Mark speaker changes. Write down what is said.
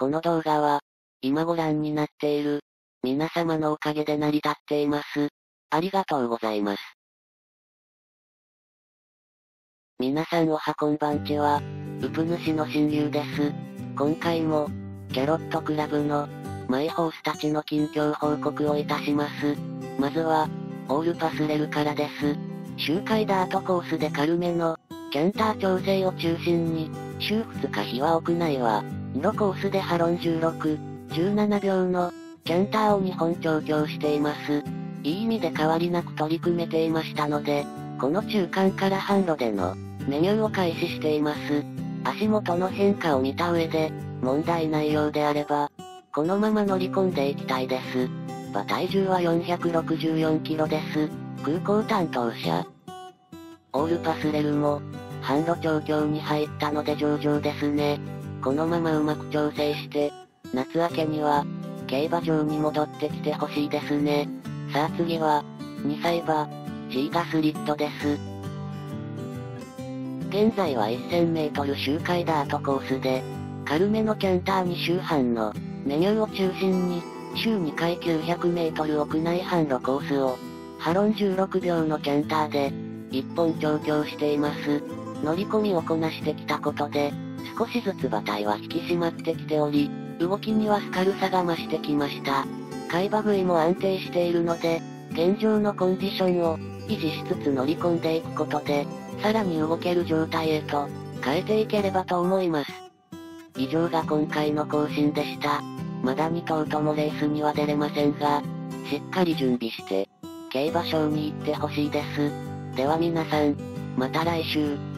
Speaker 1: この動画は、今ご覧になっている、皆様のおかげで成り立っています。ありがとうございます。皆さんおはこんばんちは、ウプ主の親友です。今回も、キャロットクラブの、マイホースたちの近況報告をいたします。まずは、オールパスレルからです。周回ダートコースで軽めの、キャンター調整を中心に、週2日日は屋内は、2度コースでハロン16、17秒の、キャンターを2本調教しています。いい意味で変わりなく取り組めていましたので、この中間から販路での、メニューを開始しています。足元の変化を見た上で、問題ないようであれば、このまま乗り込んでいきたいです。馬体重は464キロです。空港担当者。オールパスレルも、販路調教に入ったので上々ですね。このままうまく調整して、夏明けには、競馬場に戻ってきてほしいですね。さあ次は、2歳馬、シーガスリットです。現在は1000メートル周回ダートコースで、軽めのキャンター2周半のメニューを中心に、週2回900メートル屋内販路コースを、ハロン16秒のキャンターで、1本調教しています。乗り込みをこなしてきたことで、少しずつ馬体は引き締まってきており、動きにはスカルさが増してきました。海馬食いも安定しているので、現状のコンディションを維持しつつ乗り込んでいくことで、さらに動ける状態へと変えていければと思います。以上が今回の更新でした。まだ2頭ともレースには出れませんが、しっかり準備して、競馬場に行ってほしいです。では皆さん、また来週。